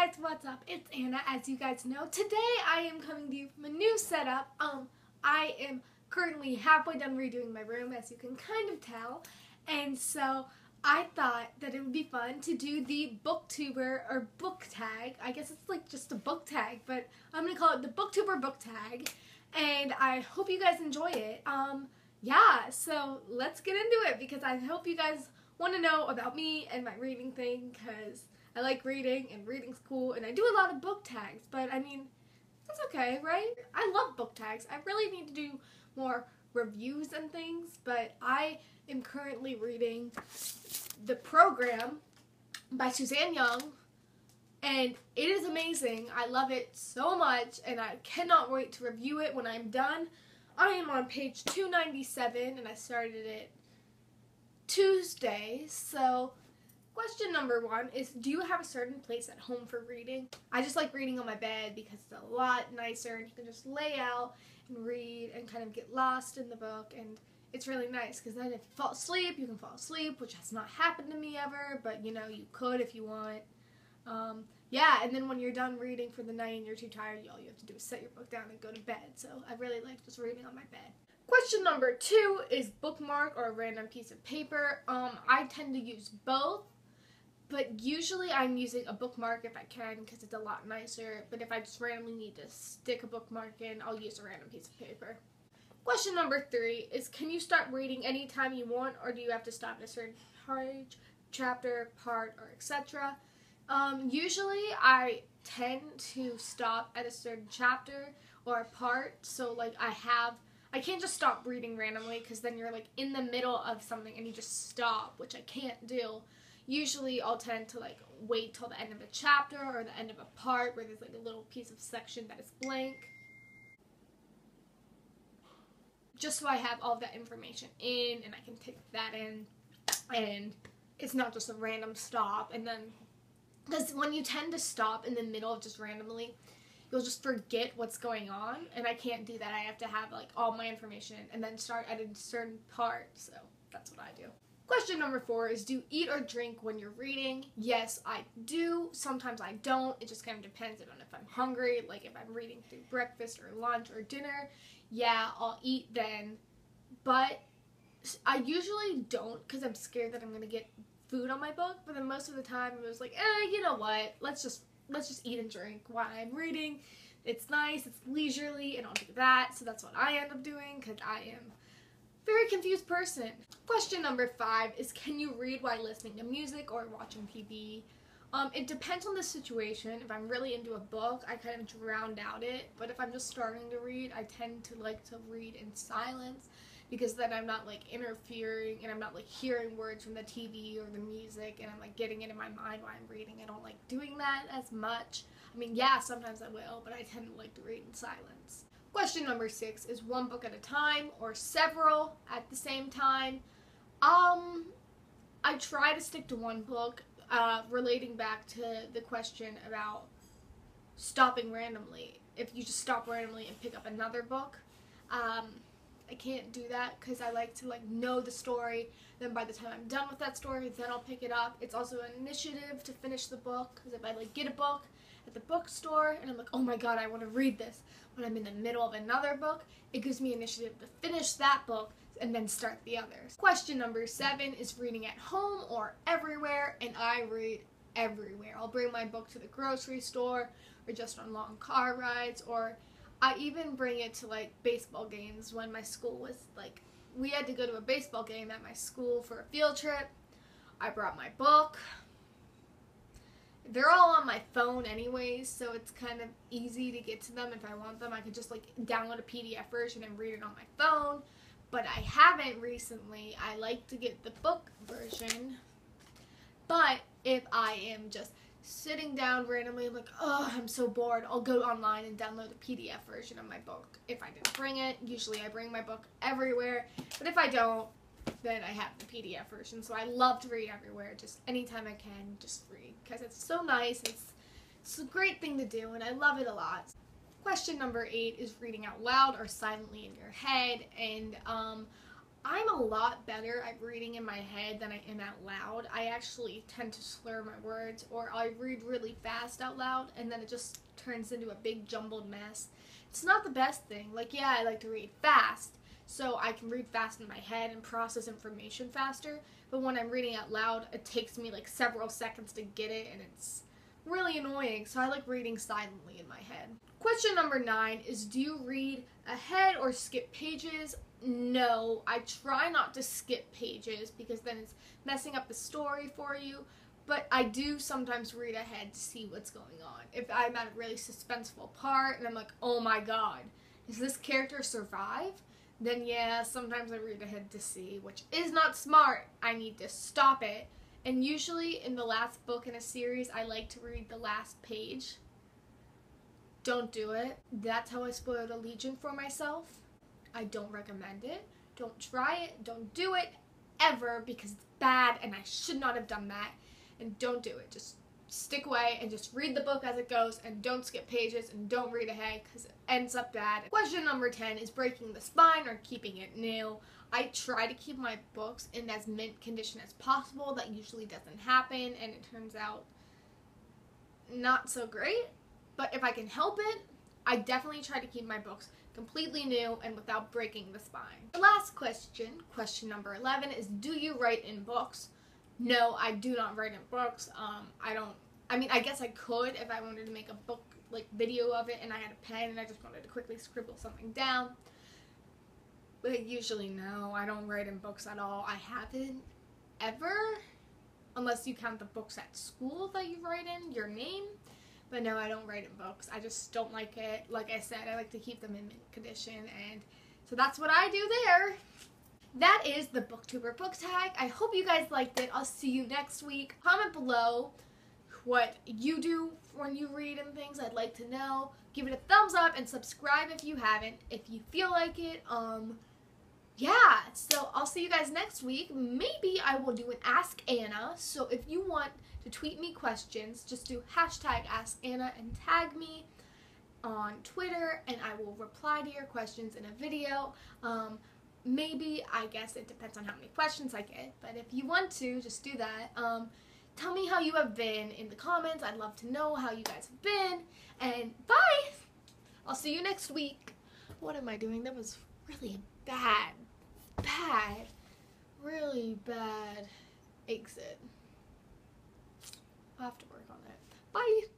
guys, what's up? It's Ana, as you guys know. Today I am coming to you from a new setup. Um, I am currently halfway done redoing my room, as you can kind of tell. And so I thought that it would be fun to do the booktuber or book tag. I guess it's like just a book tag, but I'm gonna call it the booktuber book tag. And I hope you guys enjoy it. Um, yeah, so let's get into it because I hope you guys want to know about me and my reading thing because I like reading and reading's cool and I do a lot of book tags, but I mean, that's okay, right? I love book tags. I really need to do more reviews and things, but I am currently reading The Program by Suzanne Young and it is amazing. I love it so much and I cannot wait to review it when I'm done. I am on page 297 and I started it Tuesday, so Question number one is Do you have a certain place at home for reading? I just like reading on my bed because it's a lot nicer and you can just lay out and read and kind of get lost in the book. And it's really nice because then if you fall asleep, you can fall asleep, which has not happened to me ever, but you know, you could if you want. Um, yeah, and then when you're done reading for the night and you're too tired, all you have to do is set your book down and go to bed. So I really like just reading on my bed. Question number two is bookmark or a random piece of paper. Um, I tend to use both but usually I'm using a bookmark if I can because it's a lot nicer. But if I just randomly need to stick a bookmark in, I'll use a random piece of paper. Question number three is Can you start reading anytime you want, or do you have to stop at a certain page, chapter, part, or etc.? Um, usually I tend to stop at a certain chapter or a part, so like I have. I can't just stop reading randomly because then you're like in the middle of something and you just stop, which I can't do usually I'll tend to like wait till the end of a chapter or the end of a part where there's like a little piece of section that is blank. Just so I have all that information in and I can take that in and it's not just a random stop and then because when you tend to stop in the middle of just randomly you'll just forget what's going on and I can't do that I have to have like all my information and then start at a certain part so that's what I do. Question number four is do you eat or drink when you're reading? Yes, I do. Sometimes I don't. It just kind of depends on if I'm hungry, like if I'm reading through breakfast or lunch or dinner. Yeah, I'll eat then. But I usually don't because I'm scared that I'm going to get food on my book. But then most of the time it was like, eh, you know what? Let's just let's just eat and drink while I'm reading. It's nice, it's leisurely, and I'll do that. So that's what I end up doing because I am very confused person. Question number five is can you read while listening to music or watching TV? Um, it depends on the situation. If I'm really into a book, I kind of drown out it. But if I'm just starting to read, I tend to like to read in silence because then I'm not like interfering and I'm not like hearing words from the TV or the music and I'm like getting it in my mind while I'm reading. I don't like doing that as much. I mean, yeah, sometimes I will, but I tend to like to read in silence. Question number six is one book at a time or several at the same time. Um, I try to stick to one book, uh, relating back to the question about stopping randomly. If you just stop randomly and pick up another book, um, I can't do that because I like to like know the story. Then by the time I'm done with that story, then I'll pick it up. It's also an initiative to finish the book because if I like get a book at the bookstore and I'm like, oh my god, I want to read this. When I'm in the middle of another book, it gives me initiative to finish that book and then start the others. Question number seven is reading at home or everywhere, and I read everywhere. I'll bring my book to the grocery store or just on long car rides, or I even bring it to like baseball games when my school was like, we had to go to a baseball game at my school for a field trip. I brought my book, they're all on my phone anyways, so it's kind of easy to get to them if I want them. I could just like download a PDF version and read it on my phone, but I haven't recently. I like to get the book version. But if I am just sitting down randomly like, oh, I'm so bored, I'll go online and download the PDF version of my book. If I didn't bring it, usually I bring my book everywhere, but if I don't, then I have the PDF version. So I love to read everywhere, just anytime I can, just read because it's so nice. It's it's a great thing to do, and I love it a lot. Question number eight is reading out loud or silently in your head, and um, I'm a lot better at reading in my head than I am out loud. I actually tend to slur my words, or I read really fast out loud, and then it just turns into a big jumbled mess. It's not the best thing. Like, yeah, I like to read fast, so I can read fast in my head and process information faster, but when I'm reading out loud, it takes me like several seconds to get it, and it's really annoying, so I like reading silently in my head. Question number nine is Do you read ahead or skip pages? No, I try not to skip pages because then it's messing up the story for you. But I do sometimes read ahead to see what's going on. If I'm at a really suspenseful part and I'm like, oh my god, does this character survive? Then yeah, sometimes I read ahead to see, which is not smart. I need to stop it. And usually in the last book in a series, I like to read the last page. Don't do it. That's how I spoiled Allegiant for myself. I don't recommend it. Don't try it. Don't do it ever because it's bad and I should not have done that. And don't do it. Just stick away and just read the book as it goes and don't skip pages and don't read ahead because it ends up bad. Question number 10 is breaking the spine or keeping it new. I try to keep my books in as mint condition as possible. That usually doesn't happen and it turns out not so great. But if I can help it, I definitely try to keep my books completely new and without breaking the spine. The last question, question number 11, is do you write in books? No, I do not write in books. Um, I don't, I mean, I guess I could if I wanted to make a book, like, video of it and I had a pen and I just wanted to quickly scribble something down. But usually, no, I don't write in books at all. I haven't ever, unless you count the books at school that you write in, your name. But no, I don't write in books. I just don't like it. Like I said, I like to keep them in mint condition. And so that's what I do there. That is the Booktuber book tag. I hope you guys liked it. I'll see you next week. Comment below what you do when you read and things. I'd like to know. Give it a thumbs up and subscribe if you haven't. If you feel like it. Um, yeah, so I'll see you guys next week. Maybe I will do an Ask Ana. So if you want to tweet me questions, just do hashtag Ask Ana and tag me on Twitter, and I will reply to your questions in a video. Um, maybe, I guess it depends on how many questions I get, but if you want to, just do that. Um, tell me how you have been in the comments. I'd love to know how you guys have been. And bye! I'll see you next week. What am I doing? That was really bad, bad, really bad exit. I'll have to work on it. Bye!